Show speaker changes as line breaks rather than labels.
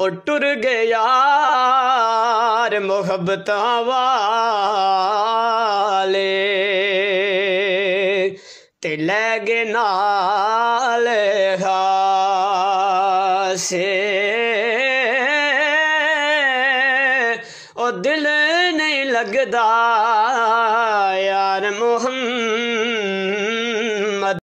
और टुर गया मोहब्बत वाले ते लै नाल से ओ दिल नहीं लगदा यार मोहम्मद।